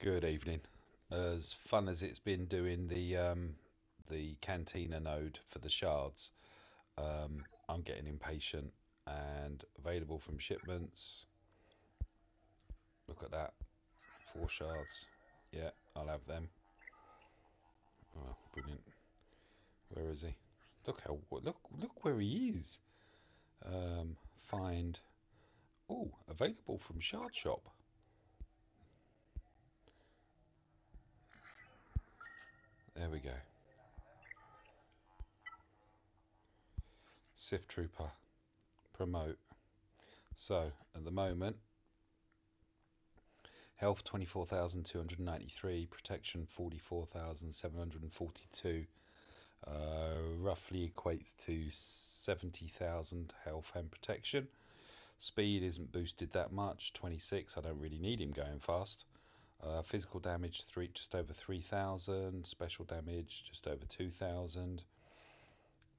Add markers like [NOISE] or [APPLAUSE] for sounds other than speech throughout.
Good evening. As fun as it's been doing the um, the Cantina node for the shards, um, I'm getting impatient and available from shipments. Look at that, four shards. Yeah, I'll have them. Oh, brilliant. Where is he? Look how look look where he is. Um, find. Oh, available from Shard Shop. There we go. Sith Trooper. Promote. So, at the moment, health 24,293, protection 44,742. Uh, roughly equates to 70,000 health and protection. Speed isn't boosted that much, 26. I don't really need him going fast. Uh, physical damage three, just over 3,000. Special damage just over 2,000.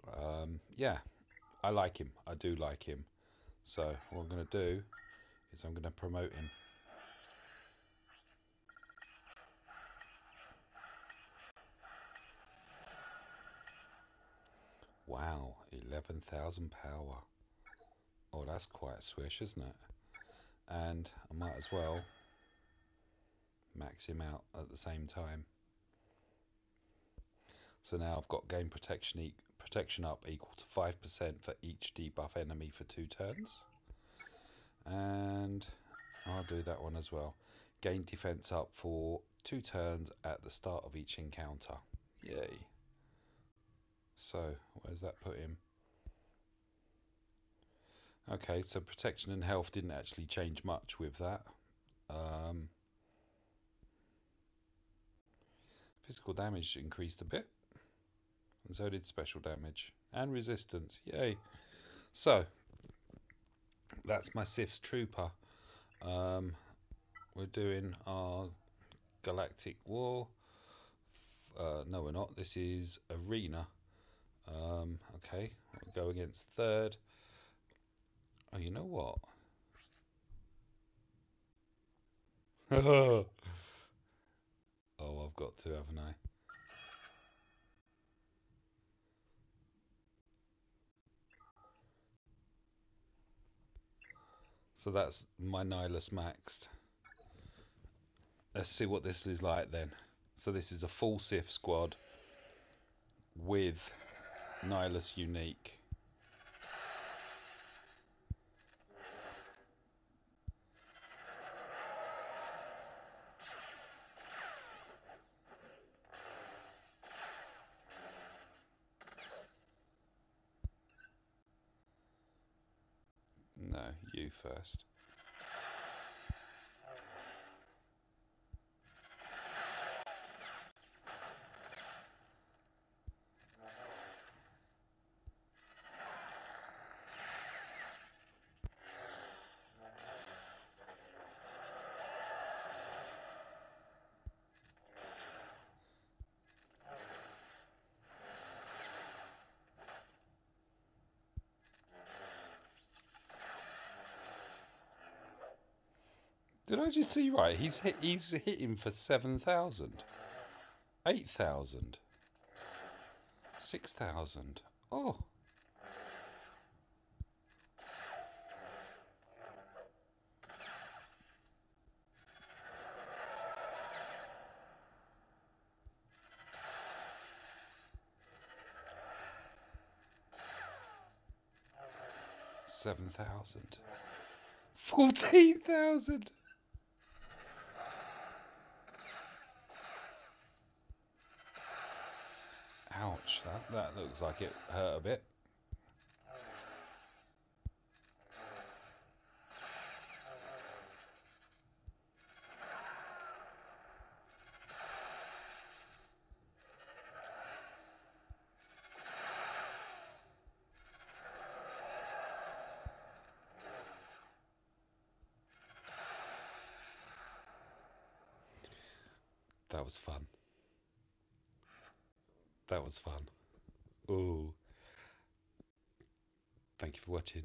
Um, yeah, I like him. I do like him. So what I'm going to do is I'm going to promote him. Wow, 11,000 power. Oh, that's quite a swish, isn't it? And I might as well max him out at the same time. So now I've got game protection e protection up equal to 5% for each debuff enemy for two turns. And I'll do that one as well. Gain defense up for two turns at the start of each encounter. Yay. So, where's that put him? Okay, so protection and health didn't actually change much with that. Um, physical damage increased a bit. And so did special damage. And resistance. Yay. So, that's my Sith Trooper. Um, we're doing our Galactic War. Uh, no, we're not. This is Arena. Um, okay, we'll go against third. Oh, you know what? [LAUGHS] [LAUGHS] got to, haven't I? So that's my Nihilus maxed. Let's see what this is like then. So this is a full Sith squad with Nihilus unique. You first. Did I just see right? He's hit. He's hitting for seven thousand, eight thousand, six thousand. Oh. Seven thousand. Fourteen thousand. Ouch, that, that looks like it hurt a bit. That was fun. That was fun. Oh. Thank you for watching.